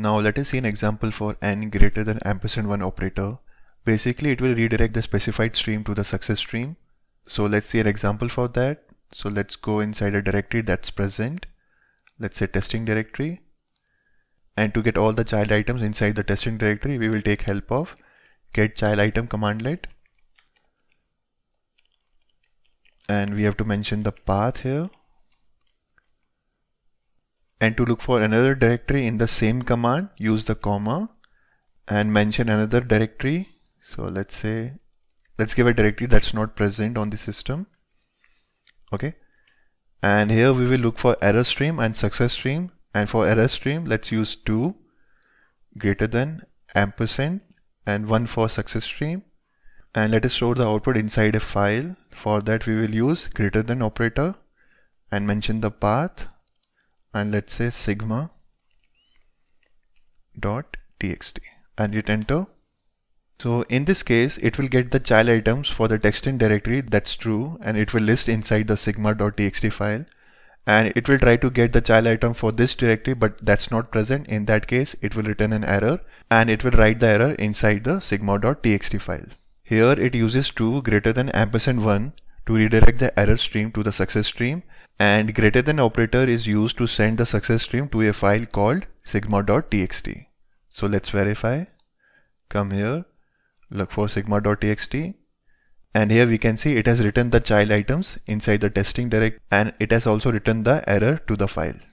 Now let us see an example for n greater than ampersand 1 operator. Basically it will redirect the specified stream to the success stream. So let's see an example for that. So let's go inside a directory that's present. Let's say testing directory. And to get all the child items inside the testing directory, we will take help of get child item cmdlet. And we have to mention the path here and to look for another directory in the same command use the comma and mention another directory. So let's say let's give a directory that's not present on the system. Okay. And here we will look for error stream and success stream. And for error stream let's use 2 greater than ampersand and 1 for success stream. And let us store the output inside a file. For that we will use greater than operator and mention the path and let's say sigma dot txt. And hit enter. So in this case it will get the child items for the testing directory. That's true. And it will list inside the sigma.txt file. And it will try to get the child item for this directory but that's not present. In that case it will return an error. And it will write the error inside the sigma.txt file. Here it uses true greater than ampersand 1 to redirect the error stream to the success stream and greater than operator is used to send the success stream to a file called sigma.txt. So let's verify. Come here, look for sigma.txt and here we can see it has written the child items inside the testing direct and it has also written the error to the file.